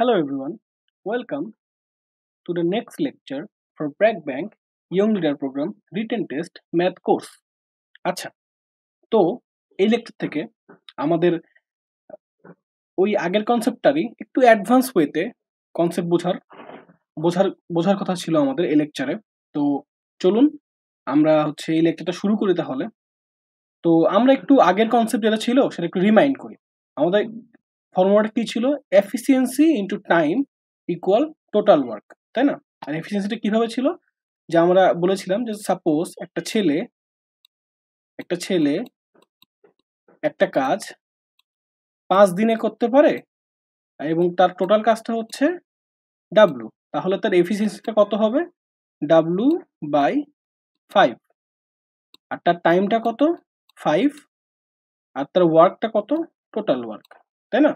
Hello everyone, welcome to the next lecture for Bragg Bank Young Leader Program Written Test Math Course. আচ্ছা তো এই lecture থেকে আমাদের ওই আগের কনসেপ্টটারই একটু অ্যাডভান্স ওয়েতে কনসেপ্ট বোঝার বোঝার বোঝার কথা ছিল আমাদের এই লেকচারে তো চলুন আমরা হচ্ছে এই লেকচারটা শুরু করি তাহলে। তো আমরা একটু আগের কনসেপ্ট যেটা ছিল সেটা একটু রিমাইন্ড করি। আমাদের ফর্মুলাটা কি ছিল? Efficiency into time equal total work তাই না? আর এফিসিয়েন্সিটা কীভাবে ছিল? যে আমরা বলেছিলাম যে সাপোজ একটা ছেলে একটা ছেলে একটা কাজ পাঁচ দিনে করতে পারে এবং তার টোটাল কাজটা হচ্ছে ডাব্লু তাহলে তার এফিসিয়েন্সিটা কত হবে? ডাব্লু বাই ফাইভ আর তার টাইমটা কত? ফাইভ আর তার ওয়ার্কটা কত? টোটাল ওয়ার্ক তাই না?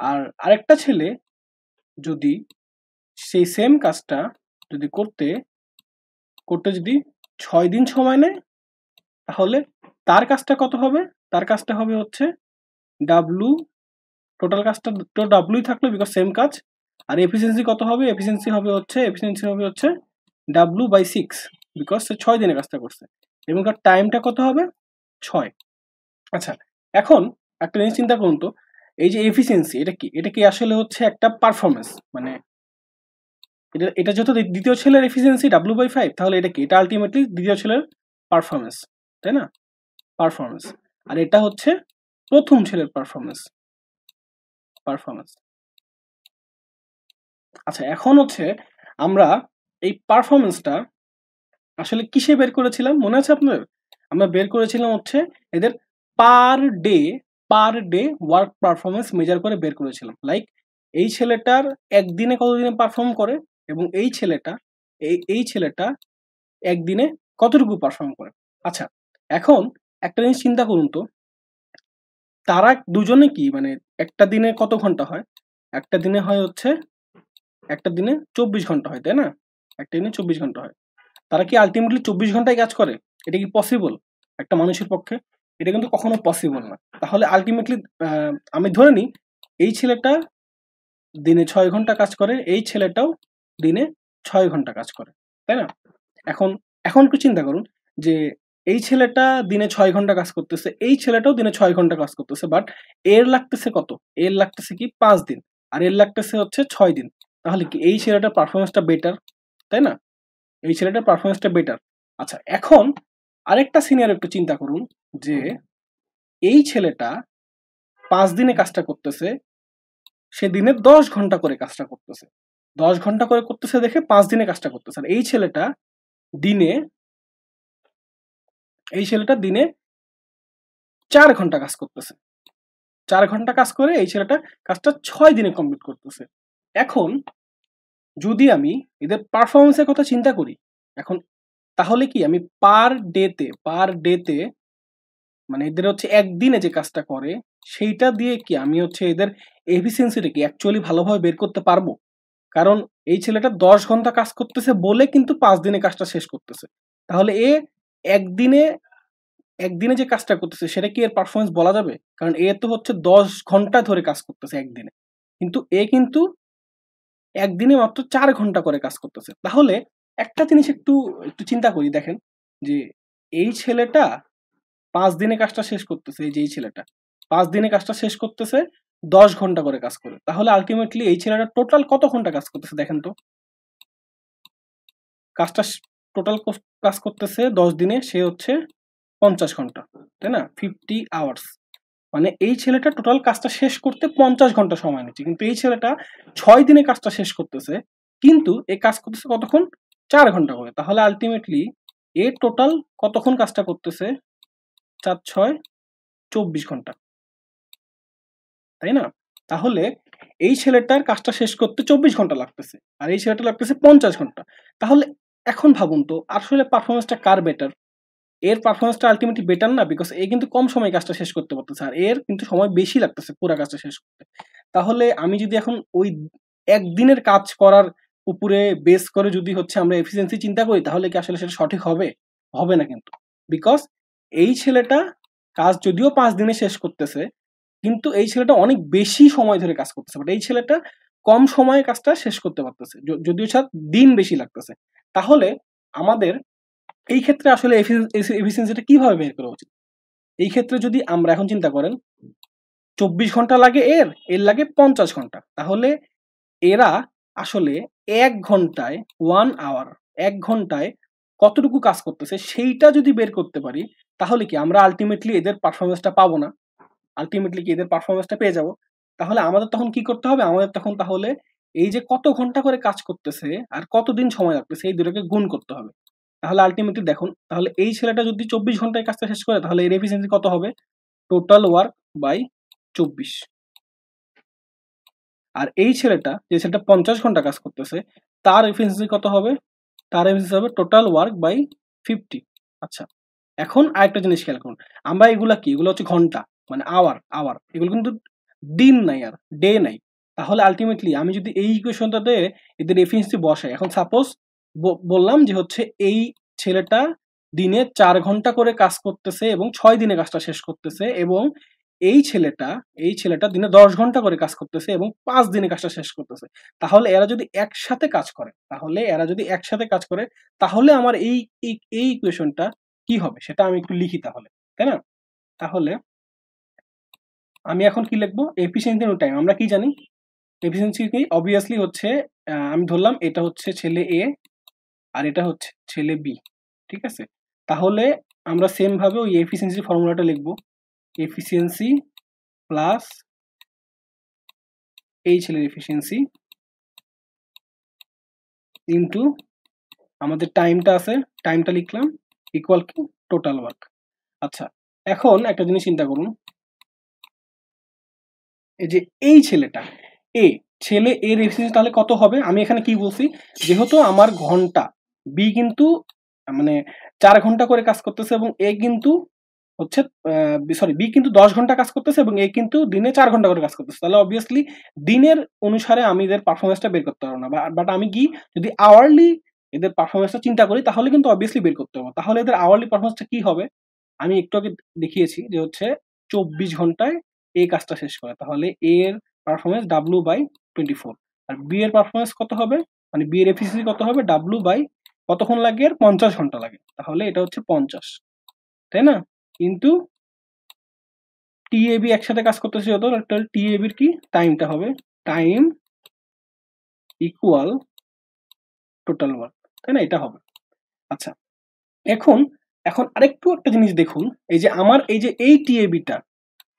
আর আরেকটা ছেলে যদি সেই সেম কাজটা যদি করতে করতে যদি ছয় দিন সময় নেয়, তাহলে তার কাজটা কত হবে? তার কাজটা হবে হচ্ছে ডাব্লু টোটাল কাজটা তো ডাব্লুই থাকল বিকজ সেম কাজ। আর এফিসিয়েন্সি কত হবে? এফিসিয়েন্সি হবে হচ্ছে এফিসিয়েন্সি হবে হচ্ছে ডাব্লু বাই সিক্স বিকজ সে ছয় দিনে কাজটা করছে। এবং তার টাইমটা কত হবে? ছয়। আচ্ছা এখন একটা জিনিস চিন্তা করুন তো। এই যে এফিসিয়েন্সি এটা কি? এটা কি আসলে হচ্ছে একটা পারফরমেন্স মানে এটা এটা যেহেতু দ্বিতীয় ছেলের এফিসিয়েন্সি ডাব্লু বাই ফাইভ তাহলে এটা কি? এটা আলটিমেটলি দ্বিতীয় ছেলের পারফরমেন্স তাই না? পারফরমেন্স আর এটা হচ্ছে প্রথম ছেলের পারফরমেন্স পারফরমেন্স আচ্ছা এখন হচ্ছে আমরা এই পারফরমেন্সটা আসলে কিসে বের করেছিলাম? মনে আছে আপনাদের? আমরা বের করেছিলাম হচ্ছে এদের per day per day work performance measure করে বের করেছিলাম। লাইক এই ছেলেটার একদিনে কতদিনে পারফর্ম করে এবং এই ছেলেটা, এই এই ছেলেটা একদিনে কতটুকু পারফর্ম করে? আচ্ছা এখন একটা জিনিস চিন্তা করুন তো। তারা দুজনে কি মানে একটা দিনে কত ঘণ্টা হয়? একটা দিনে হয় হচ্ছে, একটা দিনে চব্বিশ ঘণ্টা হয়, তাই না? একটা দিনে চব্বিশ ঘণ্টা হয়। তারা কি আলটিমেটলি চব্বিশ ঘন্টায় কাজ করে? এটা কি পসিবল একটা মানুষের পক্ষে। এটা কিন্তু কখনো পসিবল না। তাহলে আলটিমেটলি আমি ধরে নিই, এই ছেলেটা দিনে ছয় ঘণ্টা কাজ করে, এই ছেলেটাও দিনে ছয় ঘণ্টা কাজ করে, তাই না? এখন এখন একটু চিন্তা করুন যে, এই ছেলেটা দিনে ছয় ঘণ্টা কাজ করতেছে, এই ছেলেটাও দিনে ছয় ঘণ্টা কাজ করতেছে বাট এর লাগতেছে কত? এর লাগতেছে কি পাঁচ দিন, আর এর লাগতেছে হচ্ছে ছয় দিন। তাহলে কি এই ছেলেটার পারফরমেন্সটা বেটার তাই না? এই ছেলেটার পারফরমেন্সটা বেটার আচ্ছা এখন আরেকটা সিনিয়র একটু চিন্তা করুন। যে এই ছেলেটা পাঁচ দিনে কাজটা করতেছে সে দিনে দশ ঘণ্টা করে কাজটা করতেছে। দশ ঘণ্টা করে করতেছে দেখে পাঁচ দিনে কাজটা করতেছে। আর এই ছেলেটা দিনে এই ছেলেটা দিনে চার ঘণ্টা কাজ করতেছে। চার ঘণ্টা কাজ করে এই ছেলেটা কাজটা ছয় দিনে কমপ্লিট করতেছে। এখন যদি আমি এদের পারফরমেন্সের কথা চিন্তা করি এখন তাহলে কি আমি পার ডেতে পার ডেতে মানে এদের হচ্ছে একদিনে যে কাজটা করে, সেইটা দিয়ে কি আমি হচ্ছে এদের এফিসিয়েন্সিটা কি অ্যাকচুয়ালি ভালোভাবে বের করতে পারব? কারণ এই ছেলেটা দশ ঘণ্টা কাজ করতেছে বলে কিন্তু পাঁচ দিনে কাজটা শেষ করতেছে। তাহলে এ একদিনে একদিনে যে কাজটা করতেছে, সেটা কি এর পারফরমেন্স বলা যাবে? কারণ এ তো হচ্ছে দশ ঘণ্টা ধরে কাজ করতেছে একদিনে। কিন্তু এ কিন্তু একদিনে মাত্র চার ঘণ্টা করে কাজ করতেছে। তাহলে একটা জিনিস একটু একটু চিন্তা করি দেখেন যে এই ছেলেটা পাঁচ দিনে কাজটা শেষ করতেছে এই যে এই ছেলেটা। পাঁচ দিনে কাজটা শেষ করতেছে, দশ ঘণ্টা করে কাজ করে। তাহলে আলটিমেটলি এই ছেলেটা টোটাল কত ঘণ্টা কাজ করতেছে দেখেন তো? কাজটা টোটাল কাজ করতেছে দশ দিনে, সে হচ্ছে পঞ্চাশ ঘণ্টা, তাই না? ফিফটি আওয়ার্স মানে এই ছেলেটা টোটাল কাজটা শেষ করতে পঞ্চাশ ঘণ্টা সময় নিচ্ছে। কিন্তু এই ছেলেটা ছয় দিনে কাজটা শেষ করতেছে, কিন্তু এই কাজ করতেছে কতক্ষণ? চার ঘণ্টা করে। তাহলে আলটিমেটলি এ টোটাল কতক্ষণ কাজটা করতেছে? চার, ছয়, চব্বিশ ঘণ্টা। তাই না? তাহলে এই ছেলেটার কাজটা শেষ করতে চব্বিশ ঘণ্টা লাগতেছে আর এই ছেলেটা লাগতেছে পঞ্চাশ ঘণ্টা। তাহলে এখন ভাবুন তো, আসলে পারফরমেন্সটা কার বেটার এর পারফরমেন্সটা আলটিমেটলি বেটার না? বিকজ এ কিন্তু কম সময় কাজটা শেষ করতে পারতেছে আর এর কিন্তু সময় বেশি লাগতেছে পুরো কাজটা শেষ করতে। তাহলে আমি যদি এখন ওই একদিনের কাজ করার উপরে বেস করে যদি হচ্ছে আমরা এফিসিয়েন্সি চিন্তা করি, তাহলে কি আসলে সেটা সঠিক হবে? হবে না কিন্তু। বিকজ এই ছেলেটা কাজ যদিও পাঁচ দিনে শেষ করতেছে, কিন্তু এই ছেলেটা অনেক বেশি সময় ধরে কাজ করতেছে। বাট এই ছেলেটা কম সময়ে কাজটা শেষ করতে পারতেছে। যদিও সাত দিন বেশি লাগতেছে। তাহলে আমাদের এই ক্ষেত্রে আসলে এফিসিয়েন্সিটা কীভাবে বের করা উচিত? এই ক্ষেত্রে যদি আমরা এখন চিন্তা করেন, চব্বিশ ঘণ্টা লাগে এর এর লাগে পঞ্চাশ ঘণ্টা। তাহলে এরা আসলে এক ঘন্টায় ওয়ান আওয়ার এক ঘন্টায় কতটুকু কাজ করতেছে, সেইটা যদি বের করতে পারি তাহলে কি আমরা আলটিমেটলি এদের পারফরমেন্সটা পাবো না? আলটিমেটলি কি এদের পারফরমেন্সটা পেয়ে যাব? তাহলে আমাদের তখন কি করতে হবে? আমাদের তখন তাহলে এই যে কত ঘণ্টা করে কাজ করতেছে আর কতদিন সময় লাগতেছে, এই দুটোকে গুণ করতে হবে। তাহলে আলটিমেটলি দেখুন, তাহলে এই ছেলেটা যদি চব্বিশ ঘন্টায় কাজটা শেষ করে, তাহলে এর এফিসিয়েন্সি কত হবে? টোটাল ওয়ার্ক বাই চব্বিশ। আর এই ছেলেটা, যে ছেলেটা পঞ্চাশ ঘণ্টা কাজ করতেছে, তার এফিসিয়েন্সি কত হবে? তার এফিসিয়েন্সি হবে টোটাল ওয়ার্ক বাই ফিফটি আচ্ছা এখন আরেকটা জিনিস খেয়াল করুন, আমরা এগুলা কি? এগুলো হচ্ছে ঘণ্টা মানে আওয়ার আওয়ার এগুলো কিন্তু দিন নাই আর ডে নাই। তাহলে আলটিমেটলি আমি যদি এই ইকুয়েশনটাতে এদের এফিসিয়েন্সি বসাই, এখন সাপোজ বললাম যে হচ্ছে এই ছেলেটা দিনে চার ঘণ্টা করে কাজ করতেছে এবং ছয় দিনে কাজটা শেষ করতেছে এবং এই ছেলেটা এই ছেলেটা দিনে দশ ঘণ্টা করে কাজ করতেছে এবং পাঁচ দিনে কাজটা শেষ করতেছে। তাহলে এরা যদি একসাথে কাজ করে, তাহলে এরা যদি একসাথে কাজ করে, তাহলে আমার এই এই ইকুয়েশনটা কি হবে? সেটা আমি একটু লিখি তাহলে, তাই না? তাহলে আমি এখন কি লিখব? এফিসিয়েন্সি টাইম আমরা কি জানি? এফিসিয়েন্সি কি? অবভিয়াসলি হচ্ছে আমি ধরলাম এটা হচ্ছে ছেলে এ আর এটা হচ্ছে ছেলে বি ঠিক আছে? তাহলে আমরা সেম ভাবে ওই এফিসিয়েন্সি ফর্মুলাটা লিখব। এফিসিয়েন্সি প্লাস এই ছেলের এফিসিয়েন্সি ইন্টু আমাদের টাইমটা আছে টাইমটা লিখলাম। ইকুয়াল কি টোটাল ওয়ার্ক আচ্ছা এখন একটা জিনিস চিন্তা করুন। এই যে এই ছেলেটা, এ ছেলে এর এফিসিয়েন্সি তাহলে কত হবে? আমি এখানে কি বলছি? যেহেতু আমার ঘণ্টা বি কিন্তু মানে চার ঘণ্টা করে কাজ করতেছে এবং এ কিন্তু হচ্ছে সরি বি কিন্তু দশ ঘণ্টা কাজ করতেছে এবং এ কিন্তু দিনে চার ঘণ্টা করে কাজ করতেছে। তাহলে অবভিয়াসলি দিনের অনুসারে আমি এদের পারফরমেন্সটা বের করতে পারব না। বাট আমি কি, যদি আওয়ারলি এদের পারফরমেন্সটা চিন্তা করি, তাহলে কিন্তু অবভিয়াসলি বের করতে হবে। তাহলে এদের আওয়ারলি পারফরমেন্সটা কি হবে? আমি একটু আগে দেখিয়েছি যে হচ্ছে চব্বিশ ঘন্টায় এই কাজটা শেষ করে। তাহলে এ এর performance W by twenty four R B এর পারফরমেন্স কত হবে? মানে বি এর এফিসিয়েন্সি কত হবে? ডাব্লু বাই কতক্ষণ লাগে? এর পঞ্চাশ ঘণ্টা লাগে। তাহলে এটা হচ্ছে পঞ্চাশ। তাই না? কিন্তু টিএবি একসাথে কাজ করতেছে যত টিএবির কি? টাইমটা হবে। টাইম ইকুয়াল টোটাল ওয়ার্ক তাই না? এটা হবে। আচ্ছা এখন এখন আরেকটু একটা জিনিস দেখুন। এই যে আমার, এই যে এই টিএবিটা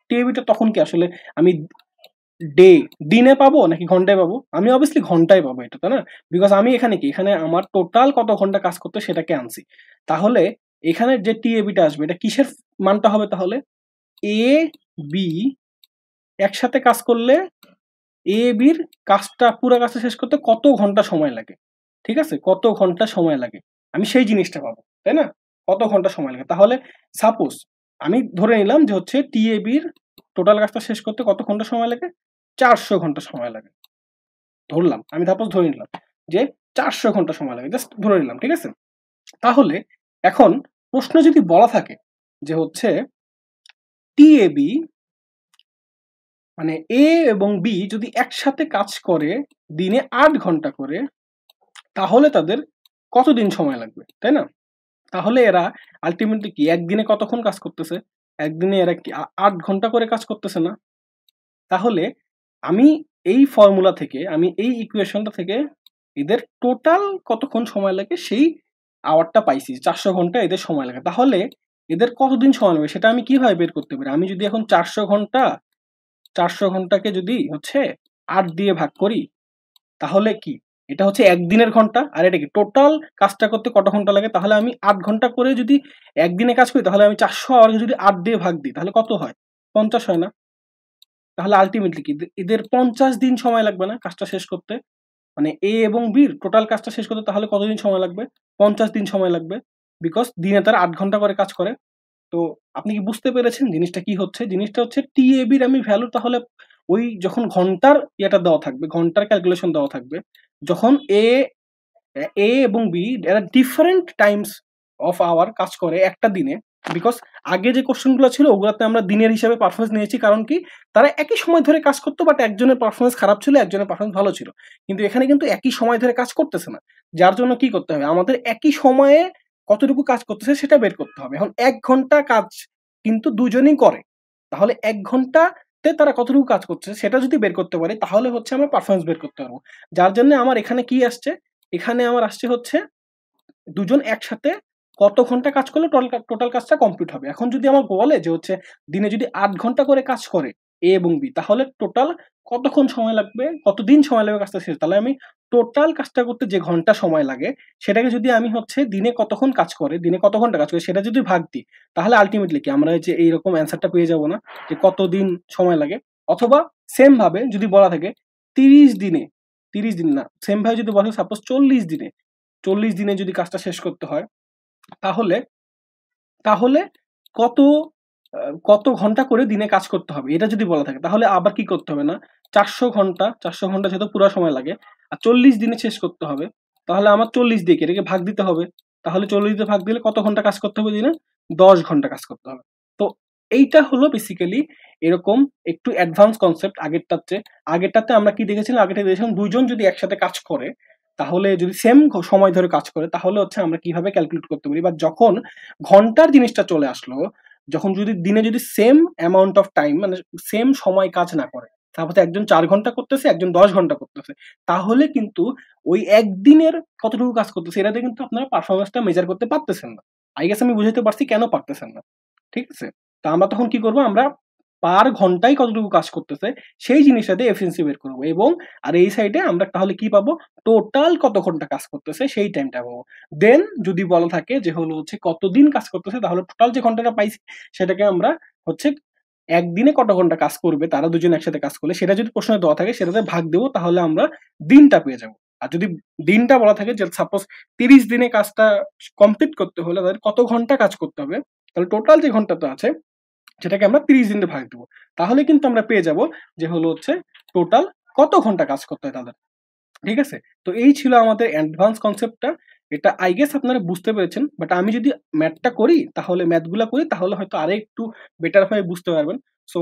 টিএবিটা তখন কি আসলে আমি ডে, দিনে পাবো নাকি ঘন্টায় পাবো? আমি অবভিয়াসলি ঘন্টায় পাবো এটা, তাই না? বিকজ আমি এখানে কি? এখানে আমার টোটাল কত ঘণ্টা কাজ করতে সেটাকে আনছি। তাহলে এখানে যে টিএবিটা আসবে, এটা কিসের মানটা হবে তাহলে? এ বি একসাথে কাজ করলে এ বির কাজটা, পুরো কাজটা শেষ করতে কত ঘণ্টা সময় লাগে? ঠিক আছে? কত ঘণ্টা সময় লাগে? আমি সেই জিনিসটা পাবো, তাই না? কত ঘণ্টা সময় লাগে? তাহলে সাপোজ আমি ধরে নিলাম যে হচ্ছে টিএবির টোটাল কাজটা শেষ করতে কত ঘণ্টা সময় লাগে? চারশো ঘণ্টা সময় লাগে। ধরলাম, আমি সাপোজ ধরে নিলাম যে চারশো ঘণ্টা সময় লাগে জাস্ট ধরে নিলাম, ঠিক আছে? তাহলে এখন প্রশ্ন যদি বলা থাকে যে হচ্ছে টিএবি মানে এ এবং বি যদি একসাথে কাজ করে, দিনে আট ঘণ্টা করে তাহলে তাদের কতদিন সময় লাগবে, তাই না? তাহলে এরা আলটিমেটলি কি, একদিনে কতক্ষণ কাজ করতেছে? একদিনে এরা কি আট ঘণ্টা করে কাজ করতেছে না? তাহলে আমি এই ফর্মুলা থেকে, আমি এই ইকুয়েশনটা থেকে এদের টোটাল কতক্ষণ সময় লাগে, সেই আওয়ারটা পাইছি, চারশো ঘণ্টা এদের সময় লাগে। তাহলে এদের কতদিন সময় লাগবে, সেটা আমি কীভাবে বের করতে পারি? আমি যদি এখন চারশো ঘণ্টা, চারশো ঘন্টাকে যদি হচ্ছে আট দিয়ে ভাগ করি, তাহলে কি? এটা হচ্ছে একদিনের ঘণ্টা, আর এটা কি? টোটাল কাজটা করতে কত ঘণ্টা লাগে? তাহলে আমি আট ঘণ্টা করে যদি একদিনে কাজ করি, তাহলে আমি চারশো আওয়ারকে যদি আট দিয়ে ভাগ দিই, তাহলে কত হয়? পঞ্চাশ হয় না? তাহলে আলটিমেটলি কি? এদের পঞ্চাশ দিন সময় লাগবে না কাজটা শেষ করতে। মানে এ এবং বির টোটাল কাজটা শেষ করতে তাহলে কতদিন সময় লাগবে? পঞ্চাশ দিন সময় লাগবে। বিকজ দিনে তার আট ঘণ্টা করে কাজ করে। তো আপনি কি বুঝতে পেরেছেন জিনিসটা কি হচ্ছে? জিনিসটা হচ্ছে টিএবির আমি ভ্যালু তাহলে ওই যখন ঘণ্টার ইয়েটা দেওয়া থাকবে, ঘণ্টার ক্যালকুলেশন দেওয়া থাকবে যখন এ এ এবং বি এরা ডিফারেন্ট টাইমস অফ আওয়ার কাজ করে একটা দিনে বিকজ আগে যে কোশ্চেনগুলো ছিল ওগুলোতে আমরা দিনের হিসাবে পারফরমেন্স নিয়েছি। কারণ কি? তারা একই সময় ধরে কাজ করতো বাট একজনের পারফরমেন্স খারাপ ছিল, একজনের পারফরমেন্স ভালো ছিল। কিন্তু এখানে কিন্তু একই সময় ধরে কাজ করতেছে না। যার জন্য কি করতে হবে? আমাদের একই সময়ে কতটুকু কাজ করতেছে সেটা বের করতে হবে। এখন এক ঘণ্টা কাজ কিন্তু দুজনেই করে। তাহলে এক ঘন্টাতে তারা কতটুকু কাজ করছে সেটা যদি বের করতে পারি, তাহলে হচ্ছে আমরা পারফরমেন্স বের করতে পারব। যার জন্য আমার এখানে কি আসছে? এখানে আমার আসছে হচ্ছে দুজন একসাথে কত ঘণ্টা কাজ করলে টোটাল কাজটা কমপ্লিট হবে। এখন যদি আমার বলে যে হচ্ছে দিনে যদি আট ঘণ্টা করে কাজ করে এ এবং বি তাহলে টোটাল কতক্ষণ সময় লাগবে? কতদিন সময় লাগবে কাজটা শেষ? তাহলে আমি টোটাল কাজটা করতে যে ঘণ্টা সময় লাগে, সেটাকে যদি আমি হচ্ছে দিনে কতক্ষণ কাজ করে, দিনে কত ঘণ্টা কাজ করে, সেটা যদি ভাগ দিই, তাহলে আলটিমেটলি কি? আমরা যে এইরকম অ্যান্সারটা পেয়ে যাব না যে কতদিন সময় লাগে। অথবা সেম ভাবে যদি বলা থাকে, তিরিশ দিনে, তিরিশ দিন না সেম ভাবে যদি বলা সাপোজ চল্লিশ দিনে চল্লিশ দিনে যদি কাজটা শেষ করতে হয়, তাহলে তাহলে কত কত ঘণ্টা করে দিনে কাজ করতে হবে, এটা যদি বলা থাকে, তাহলে আবার কি করতে হবে না? চারশো ঘণ্টা চারশো ঘণ্টা যেহেতু পুরো সময় লাগে, আর চল্লিশ দিনে শেষ করতে হবে, তাহলে আমার চল্লিশ দিয়ে এটাকে ভাগ দিতে হবে, তাহলে চল্লিশ দিয়ে ভাগ দিলে কত ঘণ্টা কাজ করতে হবে দিনে? দশ ঘণ্টা কাজ করতে হবে। তো এইটা হলো বেসিক্যালি এরকম একটু অ্যাডভান্স কনসেপ্ট আগেরটাতে আগেরটাতে আমরা কি দেখেছিলাম? আগেরটা দেখেছিলাম দুইজন যদি একসাথে কাজ করে, তাহলে যদি সেম সময় ধরে কাজ করে, তাহলে হচ্ছে আমরা কীভাবে ক্যালকুলেট করতে পারি? বা যখন ঘণ্টার জিনিসটা চলে আসলো যখন যদি দিনে যদি সেম অ্যামাউন্ট অফ টাইম মানে সেম সময় কাজ না করে তারপর একজন চার ঘণ্টা করতেছে, একজন দশ ঘণ্টা করতেছে, তাহলে কিন্তু ওই একদিনের কতটুকু কাজ করতেছে, এটাতে কিন্তু আপনারা পারফরমেন্সটা মেজার করতে পারতেছেন না। আই গেস আমি বুঝাতে পারছি কেন পারতেছেন না। ঠিক আছে? তো আমরা তখন কি করব? আমরা পার ঘন্টায় কতটুকু কাজ করতেছে, সেই জিনিসটাতে এফিসিয়েন্সি বের করব। এবং, আর এই সাইডে আমরা তাহলে কি পাবো? টোটাল কত ঘণ্টা কাজ করতেছে, সেই টাইমটা পাবো। দেন যদি বলা থাকে যে হলো হচ্ছে কতদিন কাজ করতেছে, তাহলে টোটাল যে ঘন্টাটা পাইছি, সেটাকে আমরা হচ্ছে একদিনে কত ঘণ্টা কাজ করবে, তারা দুজন একসাথে কাজ করলে, সেটা যদি প্রশ্নে দেওয়া থাকে, সেটাতে ভাগ দেবো, তাহলে আমরা দিনটা পেয়ে যাব। আর যদি দিনটা বলা থাকে যে সাপোজ তিরিশ দিনে কাজটা কমপ্লিট করতে হলে তাদের কত ঘণ্টা কাজ করতে হবে, তাহলে টোটাল যে ঘন্টাটা আছে সেটাকে আমরা তিরিশ দিনে ভাগ দেবো। তাহলে কিন্তু আমরা পেয়ে যাব যে হলো হচ্ছে টোটাল কত ঘণ্টা কাজ করতে হয় তাদের। ঠিক আছে? তো এই ছিল আমাদের অ্যাডভান্স কনসেপ্টটা এটা আই গেস আপনারা বুঝতে পেরেছেন বাট আমি যদি ম্যাথটা করি, তাহলে ম্যাথগুলো করি, তাহলে হয়তো আরও একটু বেটার ভাবে বুঝতে পারবেন। সো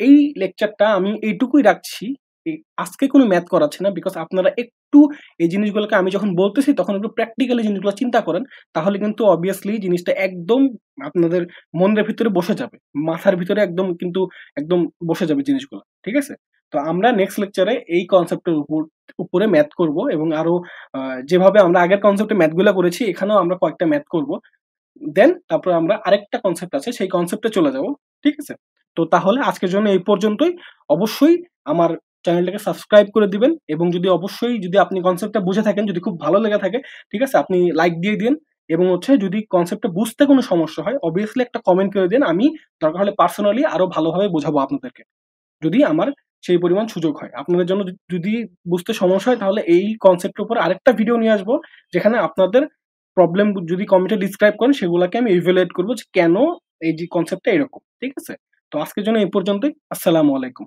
এই লেকচারটা আমি এইটুকুই রাখছি। আজকে কোনো ম্যাথ করাচ্ছি না বিকজ আপনারা একটু এই জিনিসগুলোকে আমি যখন বলতেছি, তখন একটু প্র্যাকটিক্যালি জিনিসগুলো চিন্তা করেন। তাহলে কিন্তু অবভিয়াসলি জিনিসটা একদম আপনাদের মনের ভিতরে বসে যাবে। মাথার ভিতরে একদম কিন্তু একদম বসে যাবে জিনিসগুলো, ঠিক আছে? তো আমরা নেক্সট লেকচারে এই কনসেপ্টের উপর, উপরে ম্যাথ করব এবং আরও যেভাবে আমরা আগের কনসেপ্টে ম্যাথগুলো করেছি, এখানেও আমরা কয়েকটা ম্যাথ করব। দেন তারপর আমরা আরেকটা কনসেপ্ট আছে, সেই কনসেপ্টে চলে যাব, ঠিক আছে? তো তাহলে আজকের জন্য এই পর্যন্তই। অবশ্যই আমার চ্যানেলটাকে সাবস্ক্রাইব করে দিবেন এবং যদি অবশ্যই যদি আপনি কনসেপ্টটা বুঝে থাকেন, যদি খুব ভালো লেগে থাকে, ঠিক আছে? আপনি লাইক দিয়ে দিন। এবং হচ্ছে যদি কনসেপ্টটা বুঝতে কোনো সমস্যা হয় অবভিয়াসলি একটা কমেন্ট করে দিন। আমি দরকার হলে পার্সোনালি আরও ভালোভাবে বোঝাবো আপনাদেরকে। যদি আমার সেই পরিমাণ সুযোগ হয়। আপনাদের জন্য যদি বুঝতে সমস্যা হয়, তাহলে এই কনসেপ্টের উপর আরেকটা ভিডিও নিয়ে আসব, যেখানে আপনাদের প্রবলেম যদি কমেন্টে ডিসক্রাইব করেন, সেগুলোকে আমি ইভ্যালুয়েট করব যে কেন এই যে কনসেপ্টটা এরকম। ঠিক আছে? তো আজকের জন্য এই পর্যন্তই। আসসালামু আলাইকুম।